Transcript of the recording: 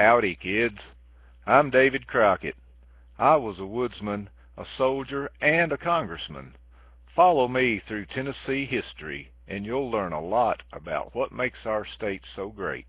Howdy, kids. I'm David Crockett. I was a woodsman, a soldier, and a congressman. Follow me through Tennessee history and you'll learn a lot about what makes our state so great.